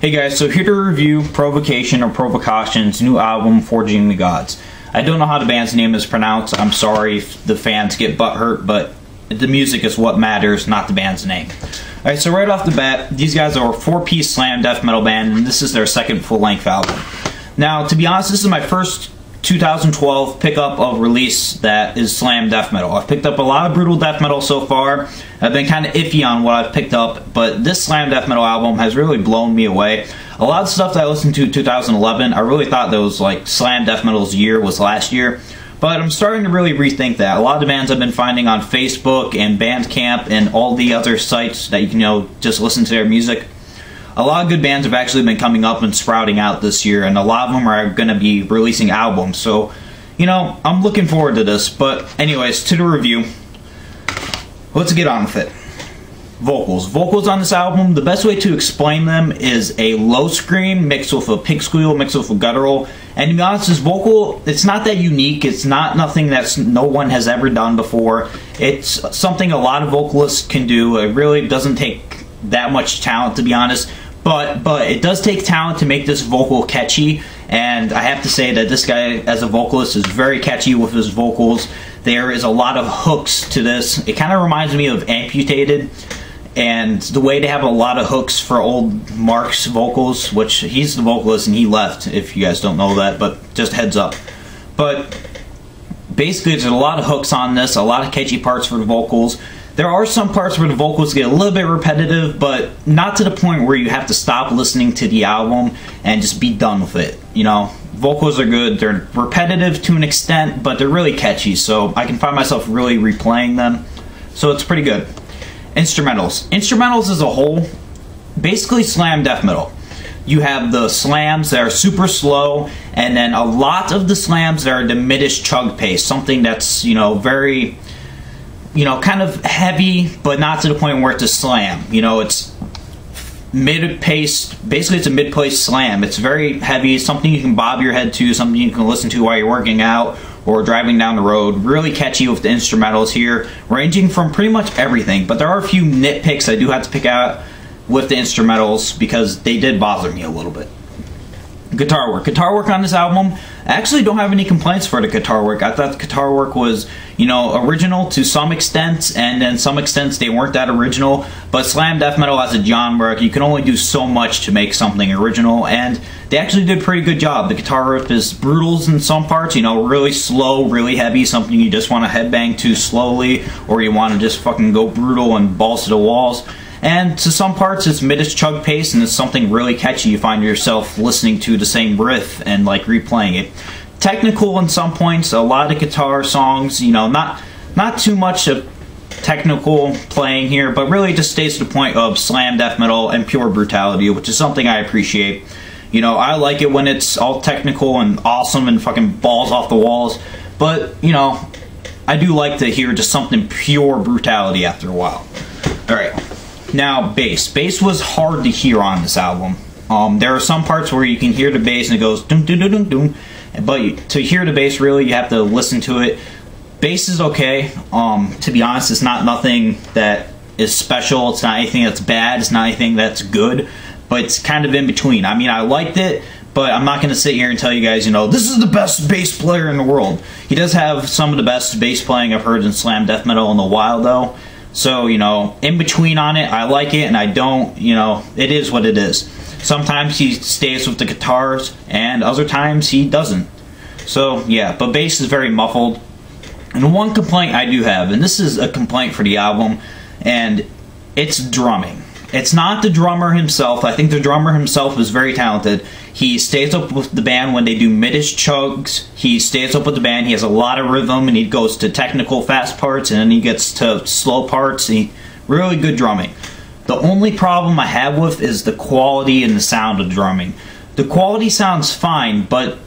Hey guys, so here to review Provocation or Provocation's new album, Forging the Gods. I don't know how the band's name is pronounced. I'm sorry if the fans get butthurt, but the music is what matters, not the band's name. Alright, so right off the bat, these guys are a four-piece slam death metal band, and this is their second full-length album. Now, to be honest, this is my first 2012 pickup of release that is slam death metal. I've picked up a lot of brutal death metal so far. I've been kind of iffy on what I've picked up, but this slam death metal album has really blown me away. A lot of stuff that I listened to in 2011, I really thought that was like slam death metal's year was last year. But I'm starting to really rethink that. A lot of bands I've been finding on Facebook and Bandcamp and all the other sites that you can you know just listen to their music a lot of good bands have actually been coming up and sprouting out this year, and a lot of them are going to be releasing albums. So, you know, I'm looking forward to this. But, anyways, to the review. Let's get on with it. Vocals. Vocals on this album, the best way to explain them is a low scream mixed with a pig squeal mixed with a guttural. And to be honest, this vocal, it's not that unique. It's not nothing that no one has ever done before. It's something a lot of vocalists can do. It really doesn't take that much talent, to be honest but but it does take talent to make this vocal catchy. And I have to say that this guy as a vocalist is very catchy with his vocals. There is a lot of hooks to this. It kind of reminds me of amputated. And the way they have a lot of hooks for old Mark's vocals which he's the vocalist and he left if you guys don't know that but just heads up. But basically there's a lot of hooks on this a lot of catchy parts for the vocals there are some parts where the vocals get a little bit repetitive, but not to the point where you have to stop listening to the album and just be done with it. You know, vocals are good. They're repetitive to an extent, but they're really catchy, so I can find myself really replaying them. So it's pretty good. Instrumentals. Instrumentals as a whole, basically slam death metal. You have the slams that are super slow, and then a lot of the slams that are diminished chug pace, something that's, you know, very you know, kind of heavy, but not to the point where it's a slam. You know, it's mid-paced. Basically, it's a mid-paced slam. It's very heavy. Something you can bob your head to. Something you can listen to while you're working out or driving down the road. Really catchy with the instrumentals here, ranging from pretty much everything. But there are a few nitpicks I do have to pick out with the instrumentals because they did bother me a little bit guitar work. Guitar work on this album, I actually don't have any complaints for the guitar work. I thought the guitar work was, you know, original to some extent, and then some extents they weren't that original. But slam death metal as a genre, you can only do so much to make something original, and they actually did a pretty good job. The guitar riff is brutal in some parts, you know, really slow, really heavy, something you just want to headbang to slowly, or you want to just fucking go brutal and balls to the walls. And to some parts, it's mid chug pace, and it's something really catchy. You find yourself listening to the same riff and like replaying it. Technical in some points, a lot of guitar songs. You know, not not too much of technical playing here, but really just stays to the point of slam death metal and pure brutality, which is something I appreciate. You know, I like it when it's all technical and awesome and fucking balls off the walls, but you know, I do like to hear just something pure brutality after a while. All right. Now, bass. Bass was hard to hear on this album. Um, there are some parts where you can hear the bass and it goes doom doom doom doom doom, but to hear the bass really, you have to listen to it. Bass is okay. Um, to be honest, it's not nothing that is special. It's not anything that's bad. It's not anything that's good, but it's kind of in between. I mean, I liked it, but I'm not going to sit here and tell you guys, you know, this is the best bass player in the world. He does have some of the best bass playing I've heard in slam death metal in a while, though. So, you know, in between on it, I like it and I don't, you know, it is what it is. Sometimes he stays with the guitars and other times he doesn't. So, yeah, but bass is very muffled. And one complaint I do have, and this is a complaint for the album, and it's drumming. It's not the drummer himself. I think the drummer himself is very talented. He stays up with the band when they do midish chugs. He stays up with the band. He has a lot of rhythm, and he goes to technical fast parts, and then he gets to slow parts. He really good drumming. The only problem I have with is the quality and the sound of drumming. The quality sounds fine, but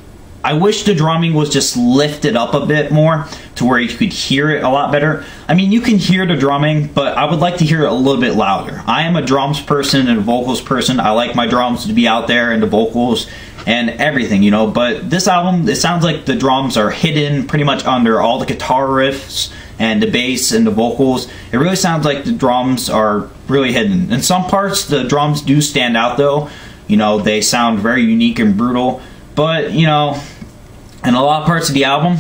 I wish the drumming was just lifted up a bit more to where you could hear it a lot better. I mean, you can hear the drumming, but I would like to hear it a little bit louder. I am a drums person and a vocals person. I like my drums to be out there and the vocals and everything, you know. But this album, it sounds like the drums are hidden pretty much under all the guitar riffs and the bass and the vocals. It really sounds like the drums are really hidden. In some parts, the drums do stand out though You know, they sound very unique and brutal, but you know, in a lot of parts of the album,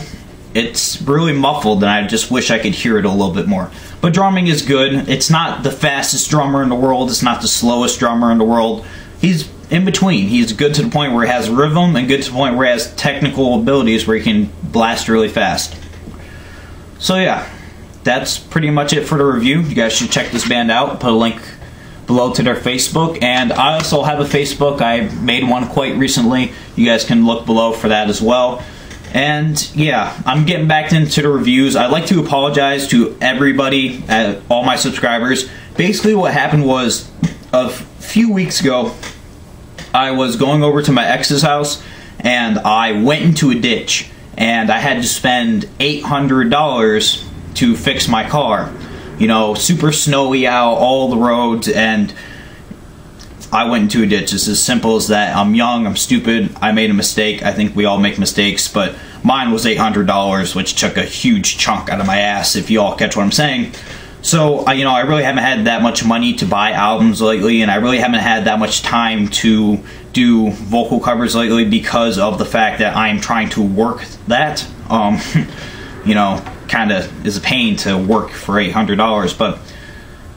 it's really muffled, and I just wish I could hear it a little bit more. But drumming is good. It's not the fastest drummer in the world. It's not the slowest drummer in the world. He's in between. He's good to the point where he has rhythm, and good to the point where he has technical abilities where he can blast really fast. So yeah, that's pretty much it for the review. You guys should check this band out. Put a link below to their Facebook, and I also have a Facebook. I made one quite recently. You guys can look below for that as well. And yeah, I'm getting back into the reviews. I'd like to apologize to everybody, uh, all my subscribers. Basically, what happened was a few weeks ago, I was going over to my ex's house and I went into a ditch and I had to spend $800 to fix my car. You know, super snowy out, all the roads, and I went into a ditch. It's as simple as that. I'm young, I'm stupid, I made a mistake. I think we all make mistakes, but mine was $800, which took a huge chunk out of my ass, if you all catch what I'm saying. So, you know, I really haven't had that much money to buy albums lately, and I really haven't had that much time to do vocal covers lately because of the fact that I'm trying to work that. Um, you know, kind of is a pain to work for $800, but,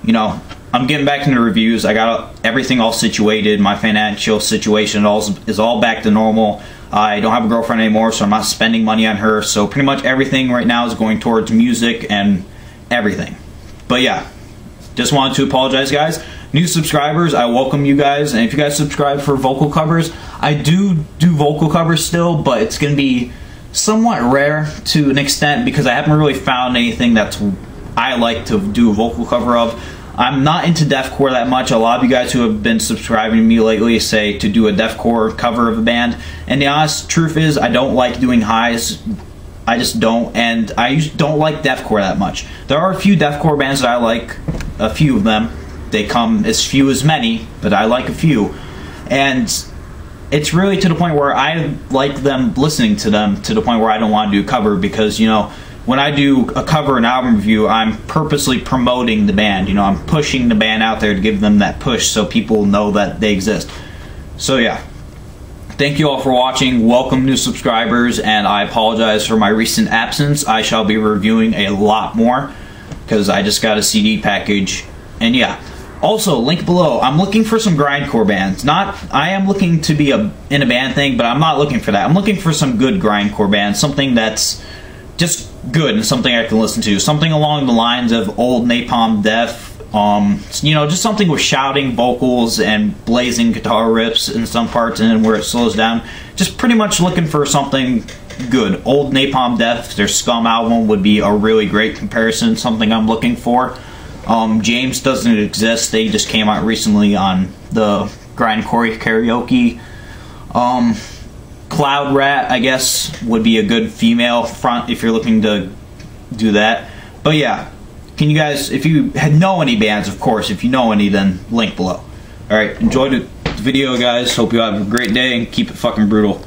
you know, I'm getting back into reviews. I got everything all situated. My financial situation all is all back to normal. I don't have a girlfriend anymore, so I'm not spending money on her. So pretty much everything right now is going towards music and everything. But yeah, just wanted to apologize, guys. New subscribers, I welcome you guys. And if you guys subscribe for vocal covers, I do do vocal covers still, but it's going to be somewhat rare to an extent because I haven't really found anything that's I like to do a vocal cover of. I'm not into deathcore that much. A lot of you guys who have been subscribing to me lately say to do a deathcore cover of a band. And the honest truth is, I don't like doing highs. I just don't, and I don't like deathcore that much. There are a few deathcore bands that I like, a few of them. They come as few as many, but I like a few. And it's really to the point where I like them listening to them to the point where I don't want to do a cover because, you know, when I do a cover and album review, I'm purposely promoting the band. You know, I'm pushing the band out there to give them that push so people know that they exist. So yeah. Thank you all for watching. Welcome new subscribers, and I apologize for my recent absence. I shall be reviewing a lot more because I just got a CD package. And yeah. Also, link below. I'm looking for some grindcore bands. Not, I am looking to be a in a band thing, but I'm not looking for that. I'm looking for some good grindcore bands, something that's just good and something I can listen to. Something along the lines of old Napalm Death. Um, you know, just something with shouting vocals and blazing guitar riffs in some parts, and then where it slows down. Just pretty much looking for something good. Old Napalm Death, their Scum album would be a really great comparison. Something I'm looking for. Um, James doesn't exist. They just came out recently on the Grindcore karaoke. Um, Cloud Rat, I guess, would be a good female front if you're looking to do that. But yeah, can you guys, if you know any bands, of course, if you know any, then link below. Alright, enjoy the video, guys. Hope you have a great day and keep it fucking brutal.